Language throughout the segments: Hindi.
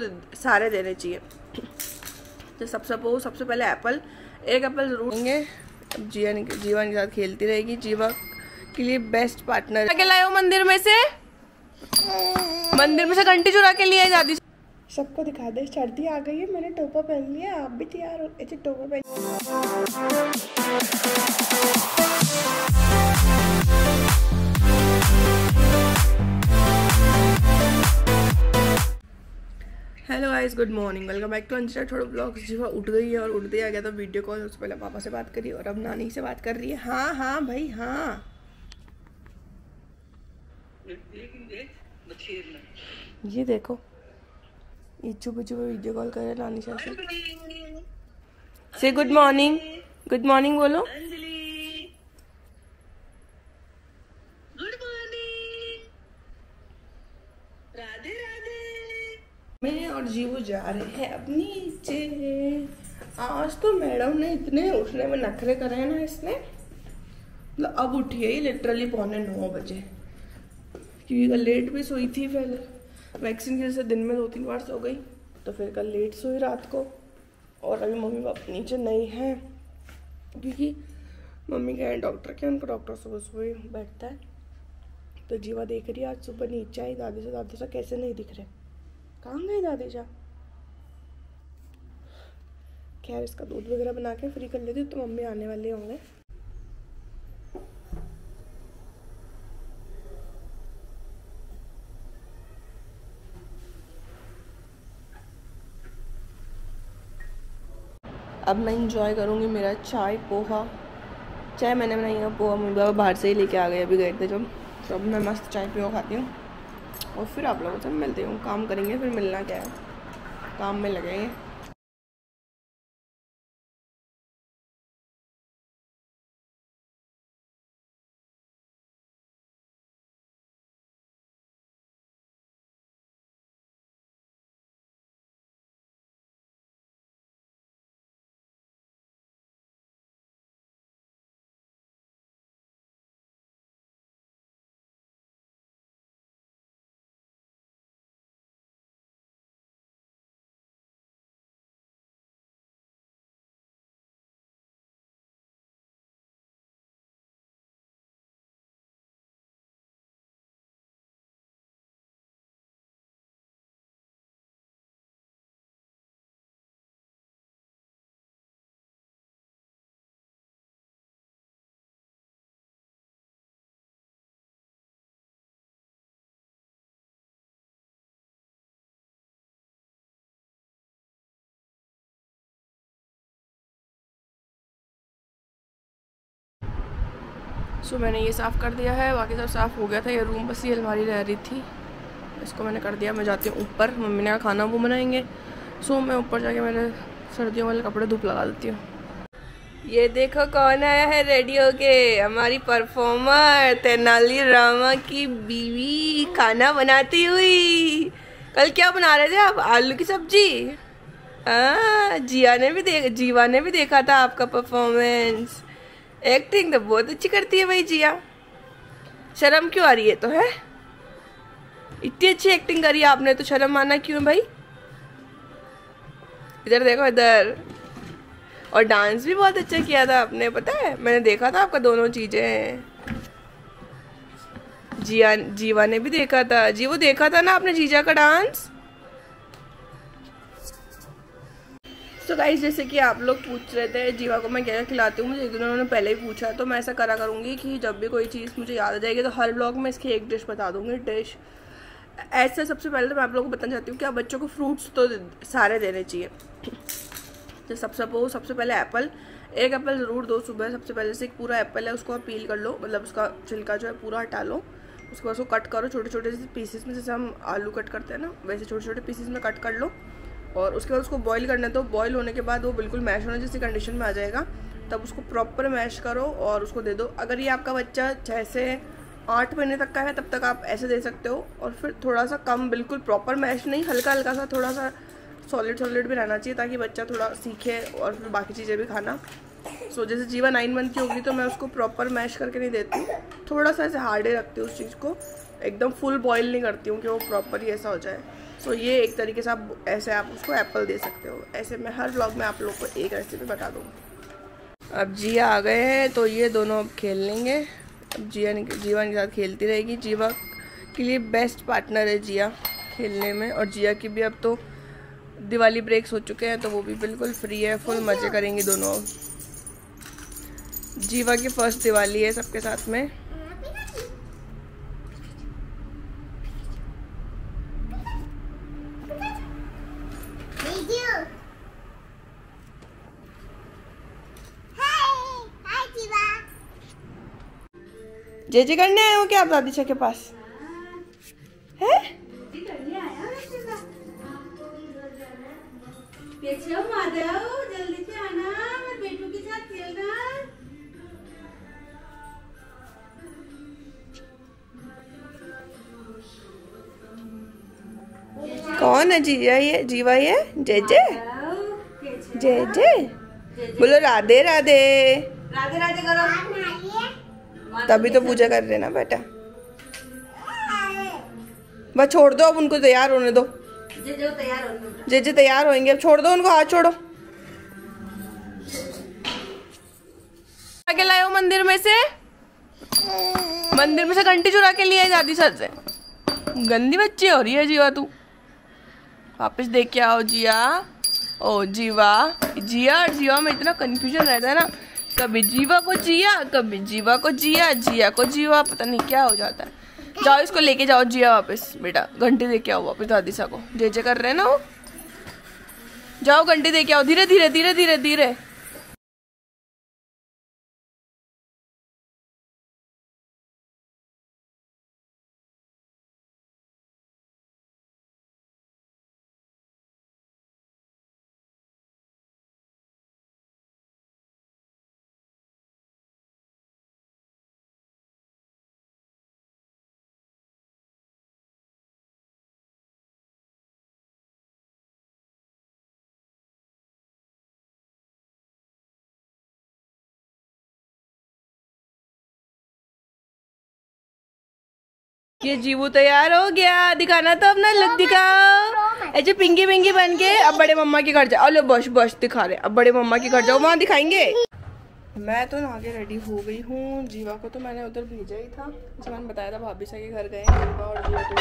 सारे देने चाहिए। तो सबसे वो सबसे पहले एप्पल एक एप्पल ज़रूर देंगे। अब जिया जीवन के साथ खेलती रहेगी जीवा के लिए बेस्ट पार्टनर क्या लाए हो मंदिर में से? मंदिर में से घंटी चुरा के लिए दादी सबको दिखा दे सर्दी आ गई है मैंने टोपा पहन लिया आप भी तैयार हो ऐसे टोपा पहन guys good morning welcome back to Anshita छोड़ो ब्लॉग्स जी वो उठ गई है और उठते आ गया तो वीडियो कॉल उससे पहले पापा से बात करी और अब नानी से बात कर रही है। हाँ हाँ भाई हाँ। ये देखो चुप चुप वीडियो कॉल कर रहे नानी से से गुड मॉर्निंग गुड मॉर्निंग बोलो। और जीवू जा रहे हैं अब नीचे। आज तो मैडम ने इतने उठने में नखरे करे हैं ना इसने। मतलब अब उठी है लिटरली पौने नौ बजे। क्योंकि कल लेट भी सोई थी पहले वैक्सीन की वजह से दिन में दो तीन बार सो गई तो फिर कल लेट सोई रात को। और अभी मम्मी पापा नीचे नहीं हैं, क्योंकि मम्मी गए हैं डॉक्टर के, उनको डॉक्टर सुबह सुबह बैठता है। तो जीवा देख रही है, आज सुबह नीचे आई, दादी से दादी से, कैसे नहीं दिख रहे। कहाँ गए दादी जा? खैर, इसका दूध वगैरह बना के फ्री कर लेती तो मम्मी आने वाले होंगे। अब मैं इंजॉय करूँगी मेरा चाय पोहा। चाय मैंने बनाई है, पोहा मम्मी बाबा बाहर से ही लेके आ गए, अभी गए थे जब। तो अब मैं मस्त चाय पोहा खाती हूँ। और फिर आप लोगों से मिलते हूँ। काम करेंगे, फिर मिलना क्या है? काम में लगेंगे। सो मैंने ये साफ़ कर दिया है, बाकी सब साफ़ हो गया था, ये रूम बस ये अलमारी रह रही थी। इसको मैंने कर दिया, मैं जाती हूँ ऊपर, मम्मी ने खाना वो बनाएँगे। सो मैं ऊपर जाके मेरे सर्दियों वाले कपड़े धूप लगा देती हूँ। ये देखो कौन आया है रेडी होके हमारी परफॉर्मर तेनाली रामा की बीवी, खाना बनाती हुई। कल क्या बना रहे थे आप, आलू की सब्ज़ी? जिया ने भी देख, जीवा ने भी देखा था आपका परफॉर्मेंस एक्टिंग तो बहुत अच्छी करती है भाई जिया। शर्म क्यों आ रही है तो है? इतनी अच्छी एक्टिंग करी आपने तो शर्म आना क्यों भाई? इधर देखो, इधर। और डांस भी बहुत अच्छा किया था आपने, पता है? मैंने देखा था आपका दोनों चीज़ें। जिया, जीवा ने भी देखा था। जी वो देखा था ना आपने जीजा का डांस तो गाइज़ जैसे कि आप लोग पूछ रहे थे, जीवा को मैं क्या खिलाती हूँ, मुझे एक दिन उन्होंने पहले ही पूछा तो मैं ऐसा करा करूँगी कि जब भी कोई चीज़ मुझे याद आ जाएगी तो हर ब्लॉग में इसकी एक डिश बता दूँगी डिश ऐसे सबसे पहले तो मैं आप लोगों को बताना चाहती हूँ कि आप बच्चों को फ्रूट्स तो सारे देने चाहिए। तो सबसे वो सबसे पहले एप्पल एक एप्पल ज़रूर दो सुबह, सबसे पहले से एक पूरा एप्पल है, उसको आप पील कर लो मतलब उसका छिलका जो है पूरा हटा लो, उसके बाद उसको कट करो छोटे छोटे पीसेस में, जैसे हम आलू कट करते हैं ना, वैसे छोटे छोटे पीसेस में कट कर लो। और उसके बाद उसको बॉईल करना है तो बॉईल होने के बाद वो बिल्कुल मैश होने जैसी कंडीशन में आ जाएगा। तब उसको प्रॉपर मैश करो और उसको दे दो। अगर ये आपका बच्चा छः से आठ महीने तक का है तब तक आप ऐसे दे सकते हो। और फिर थोड़ा सा कम बिल्कुल प्रॉपर मैश नहीं हल्का हल्का सा थोड़ा सा सॉलिड सॉलिड भी रहना चाहिए ताकि बच्चा थोड़ा सीखे और फिर बाकी चीज़ें भी खाना। सो so, जैसे जीवा नाइन मंथ की होगी तो मैं उसको प्रॉपर मैश करके नहीं देती थोड़ा सा ऐसे हार्डे रखती हूँ उस चीज़ को। एकदम फुल बॉयल नहीं करती हूँ कि वो प्रॉपर ही ऐसा हो जाए। तो ये एक तरीके से आप ऐसे आप उसको एप्पल दे सकते हो। ऐसे मैं हर ब्लॉग में आप लोग को एक रेसिपी बता दूँगी अब जिया आ गए हैं तो ये दोनों अब खेल लेंगे। अब जिया जीवा के साथ खेलती रहेगी। जीवा के लिए बेस्ट पार्टनर है जिया खेलने में। और जिया की भी अब तो दिवाली ब्रेक्स हो चुके हैं तो वो भी बिल्कुल फ्री है फुल मज़े करेंगी दोनों। जीवा की फ़र्स्ट दिवाली है सबके साथ में। जे जे करने आए हो क्या आप दादी के पास? है? कौन है जीवा ये? जीवा ये? जय जय जय जय बोलो राधे राधे। राधे राधे करो। तभी तो पूजा कर रहे ना बेटा। बस छोड़ दो अब उनको तैयार होने दो। जे जे तैयार होंगे अब छोड़ दो उनको हाथ छोड़ो। के लाए हो मंदिर में से। मंदिर में से घंटी चुरा के लिए दादी सर से। गंदी बच्ची हो रही है जीवा तू। वापस देख के आओ जिया। ओ जीवा। जिया और जीवा में इतना कंफ्यूजन रहता है ना। कभी जीवा को जिया, कभी जीवा को जिया जिया को जीवा, पता नहीं क्या हो जाता है। जाओ इसको लेके जाओ जिया वापस, बेटा। घंटी दे के आओ वापस दादी सा को। जे जे कर रहे हैं ना वो? जाओ घंटी दे के आओ। धीरे धीरे धीरे धीरे धीरे। ये जीवू तैयार हो गया। दिखाना तो अपना लुक दिखाओ। ऐसे पिंकी पिंकी बन के अब बड़े मम्मा के घर जाओ। लो बस बस दिखा रहे अब बड़े मम्मा के घर जाओ। वहाँ दिखाएँगे? मैं तो नहा के रेडी हो गई हूँ। जीवा को तो मैंने उधर भेजा ही था। जैसे मैंने बताया था भाभी सा के घर गए जीवा और जीवा तो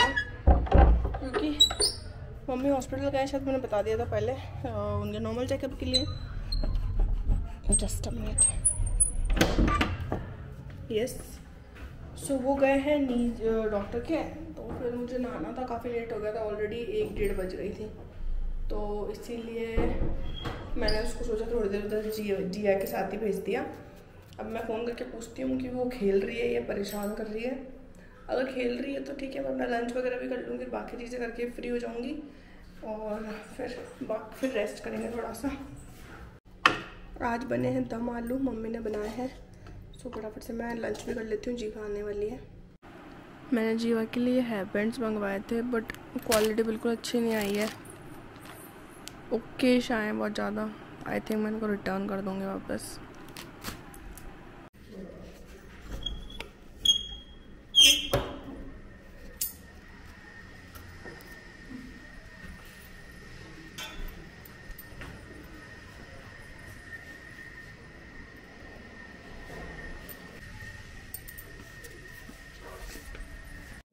क्योंकि मम्मी हॉस्पिटल गए शायद मैंने बता दिया था पहले। उनके नॉर्मल चेकअप के लिए। Just a minute yes so so, वो गए हैं नीज डॉक्टर के तो फिर मुझे नहाना था काफ़ी लेट हो गया था ऑलरेडी एक डेढ़ बज गई थी। तो इसीलिए मैंने उसको सोचा थोड़ी देर उधर जी जिया के साथ ही भेज दिया। अब मैं फ़ोन करके पूछती हूँ कि वो खेल रही है या परेशान कर रही है। अगर खेल रही है तो ठीक है मैं अपना लंच वगैरह भी कर लूँगी बाकी चीज़ें करके फ्री हो जाऊँगी। और फिर बाकी फिर रेस्ट करेंगे थोड़ा सा। आज बने हैं दम आलू मम्मी ने बनाए हैं। तो फटाफट से मैं लंच भी कर लेती हूँ जीवा आने वाली है। मैंने जीवा के लिए हेयर बैंड्स मंगवाए थे बट क्वालिटी बिल्कुल अच्छी नहीं आई है। ओके शायद बहुत ज़्यादा। आई थिंक मैं इनको रिटर्न कर दूँगी वापस।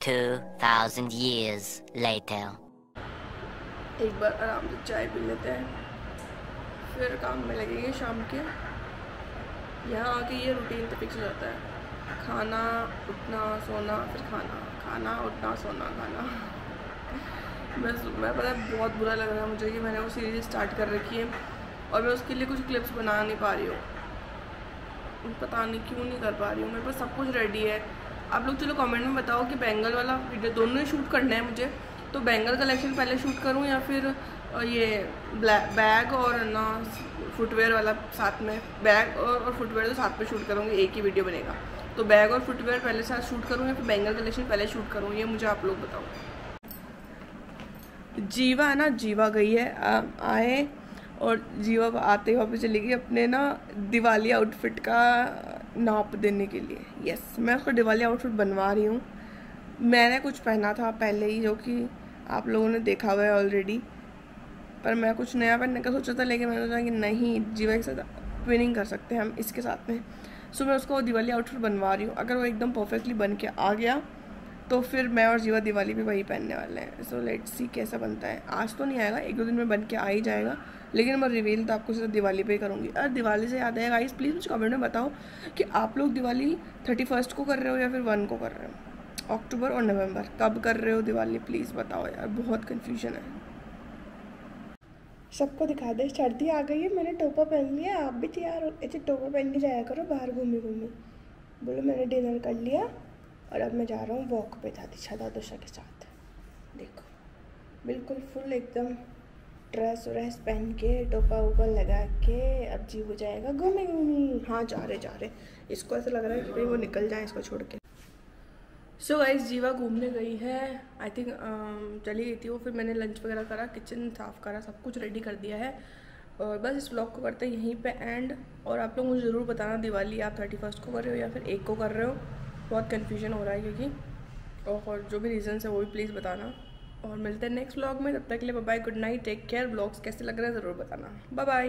2000 years later. एक बार आराम से चाय पी लेते हैं, फिर काम में लगेंगे शाम के। यहाँ आके ये रूटीन तो फिक्स हो जाता है। खाना, उठना, सोना, फिर खाना। खाना, उठना, सोना, खाना। बस, मैं पता है, बहुत बुरा लग रहा है मुझे कि मैंने वो सीरीज़ स्टार्ट कर रखी है और मैं उसके लिए कुछ क्लिप्स बना नहीं पा रही हूँ। पता नहीं क्यों नहीं कर पा रही हूँ। मेरे पास सब कुछ रेडी है। आप लोग चलो कमेंट में बताओ कि बैंगल वाला वीडियो दोनों ही शूट करना है मुझे। तो बैंगल कलेक्शन पहले शूट करूँ या फिर ये बैग और ना फुटवेयर वाला साथ में? बैग और, और फुटवेयर तो साथ में शूट करूँगी एक ही वीडियो बनेगा। तो बैग और फुटवेयर पहले साथ शूट करूँ या फिर बैंगल कलेक्शन पहले शूट करूँ ये मुझे आप लोग बताओ। जीवा है ना जीवा गई है आ, आए और जीवा आते ही वापस चली गई अपने ना दिवाली आउटफिट का नाप देने के लिए। यस मैं उसको दिवाली आउटफिट बनवा रही हूँ। मैंने कुछ पहना था पहले ही जो कि आप लोगों ने देखा हुआ है ऑलरेडी पर मैं कुछ नया पहनने का सोचा था, लेकिन मैंने सोचा कि नहीं जीवा के साथ ट्विनिंग कर सकते हैं हम इसके साथ में। सो मैं उसको दिवाली आउटफिट बनवा रही हूँ। अगर वो एकदम परफेक्टली बन के आ गया तो फिर मैं और जीवा दिवाली भी वही पहनने वाले हैं। सो लेट सी कैसा बनता है। आज तो नहीं आएगा, एक दो दिन में बन के आ ही जाएगा। लेकिन मैं रिवील तो आपको सिर्फ़ दिवाली पे ही करूँगी। और दिवाली से याद आएगा गाइस प्लीज़ मुझे कमेंट में बताओ कि आप लोग दिवाली थर्टी फ़र्स्ट को कर रहे हो या फिर वन को कर रहे हो? अक्टूबर और नवंबर कब कर रहे हो दिवाली? प्लीज़ बताओ यार, बहुत कन्फ्यूज़न है। सबको दिखा दे, सर्दी आ गई है, मैंने टोपा पहन लिया, आप भी तैयार हो, ऐसे टोपा पहन के जाया करो, बाहर घूमी घूमी बोलो, मैंने डिनर कर लिया और अब मैं जा रहा हूँ वॉक पे दादी छदा दशा के साथ। देखो, बिल्कुल फुल एकदम ड्रेस व्रेस पहन के टोपा वोपा लगा के अब जी हो जाएगा घूमे घूमी हाँ जा रहे जा रहे। इसको ऐसा लग रहा है कि भाई वो निकल जाए इसको छोड़ के। सो गाइस जीवा घूमने गई है। आई थिंक um, चली गई थी वो फिर मैंने लंच वगैरह करा किचन साफ़ करा सब कुछ रेडी कर दिया है। और बस इस ब्लॉग को करते हैं यहीं पे एंड और आप लोग मुझे ज़रूर बताना दिवाली आप थर्टी फ़र्स्ट को कर रहे हो या फिर एक को कर रहे हो? बहुत कन्फ्यूज़न हो रहा है क्योंकि और जो भी रीज़न्स है वो भी प्लीज़ बताना। और मिलते हैं नेक्स्ट ब्लॉग में, तब तक के लिए bye good night take care vlogs कैसे लग रहे हैं ज़रूर बताना। Bye bye